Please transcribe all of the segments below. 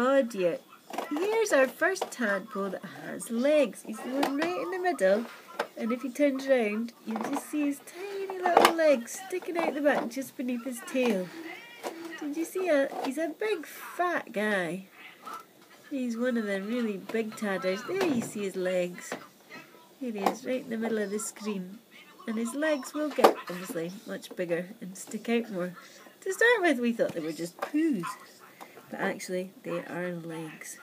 Oh dear. Here's our first tadpole that has legs. He's the one right in the middle. And if he turns round, you just see his tiny little legs sticking out the back just beneath his tail. Did you see it? He's a big fat guy. He's one of the really big tadders. There you see his legs. Here he is, right in the middle of the screen. And his legs will get, obviously, much bigger and stick out more. To start with, we thought they were just poos. But actually, they are legs.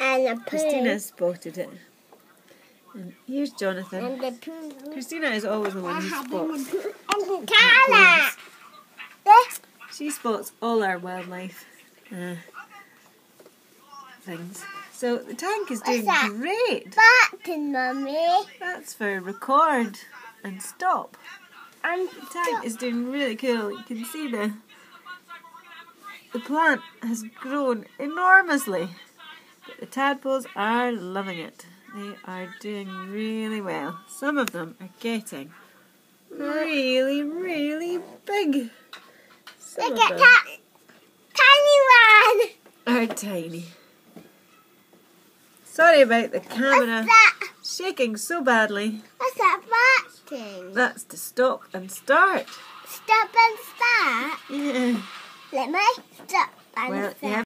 And a poo. Christina spotted it. And here's Jonathan. And the poo. Christina is always the one who spots. And the color. She spots all our wildlife uh, things. So the tank is doing What's that? great. button, mummy. That's for record and stop. And The tank is doing really cool. You can see the the plant has grown enormously. But the tadpoles are loving it. They are doing really well. Some of them are getting really, really big. Some look at that tiny one. are tiny. Sorry about the camera shaking so badly. What's that button? That's to stop and start. Stop and start. Yeah. Let me start. you have